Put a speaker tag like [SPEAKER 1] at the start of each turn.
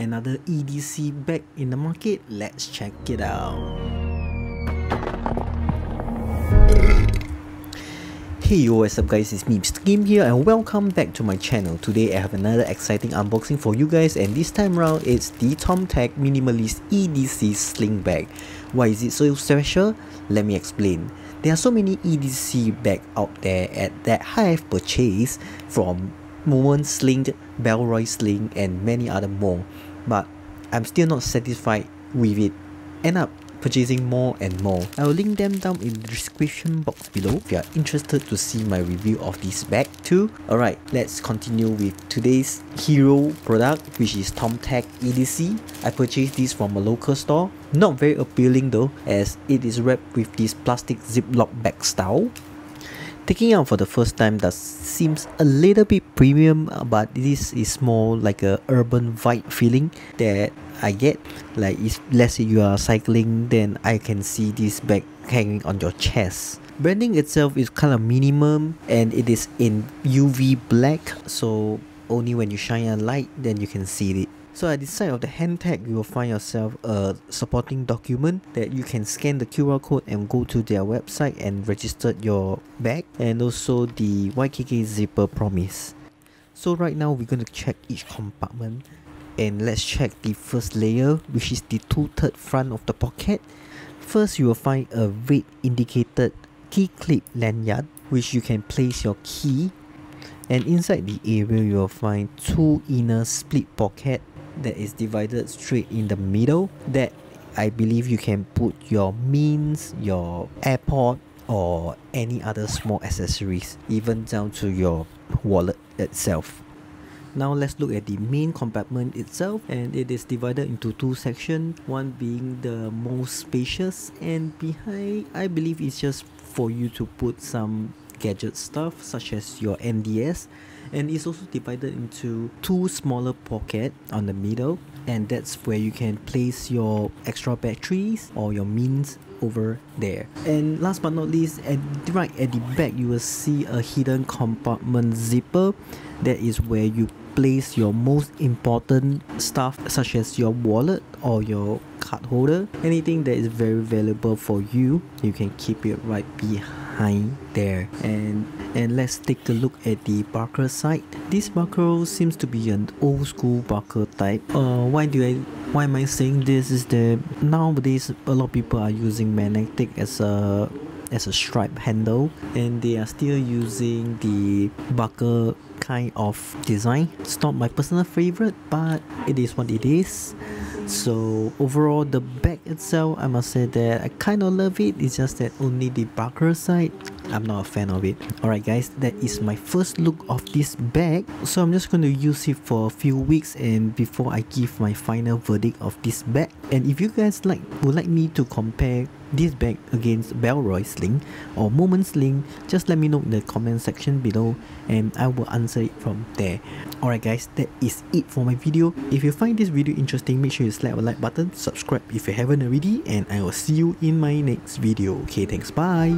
[SPEAKER 1] another EDC bag in the market? Let's check it out. Hey yo, what's up guys, it's me. Gim here and welcome back to my channel. Today I have another exciting unboxing for you guys and this time around it's the TomToc Minimalist EDC Sling Bag. Why is it so special? Let me explain. There are so many EDC bag out there at that I have purchased from Moment Sling, Bellroy Sling and many other more but I'm still not satisfied with it. End up purchasing more and more. I will link them down in the description box below if you are interested to see my review of this bag too. Alright, let's continue with today's hero product which is TomToc EDC. I purchased this from a local store. Not very appealing though as it is wrapped with this plastic ziplock bag style. Taking out for the first time that seems a little bit premium uh, but this is more like a urban vibe feeling that I get. Like if let's say you are cycling then I can see this bag hanging on your chest. Branding itself is kind of minimum and it is in UV black so only when you shine a light then you can see it so at the side of the hand tag, you will find yourself a supporting document that you can scan the QR code and go to their website and register your bag and also the YKK zipper promise. So right now we're going to check each compartment and let's check the first layer which is the two-third front of the pocket. First you will find a red indicated key clip lanyard which you can place your key and inside the area you will find two inner split pocket that is divided straight in the middle that I believe you can put your means, your airport or any other small accessories even down to your wallet itself. Now let's look at the main compartment itself and it is divided into two sections, one being the most spacious and behind I believe it's just for you to put some gadget stuff such as your NDS and it's also divided into two smaller pocket on the middle and that's where you can place your extra batteries or your means over there. And last but not least at right at the back you will see a hidden compartment zipper. That is where you place your most important stuff such as your wallet or your card holder. Anything that is very valuable for you you can keep it right behind there. And and let's take a look at the barker side. This barker seems to be an old school barker type. Uh why do i why am i saying this is that nowadays a lot of people are using magnetic as a as a stripe handle. And they are still using the barker kind of design. It's not my personal favorite but it is what it is so overall the bag itself i must say that i kind of love it. It's just that only the barker side i'm not a fan of it. Alright guys that is my first look of this bag. So i'm just going to use it for a few weeks and before i give my final verdict of this bag. And if you guys like would like me to compare this bag against Bellroy Sling or Moment Sling, just let me know in the comment section below and I will answer it from there. Alright guys, that is it for my video. If you find this video interesting, make sure you slap a like button, subscribe if you haven't already, and I will see you in my next video. Okay, thanks, bye!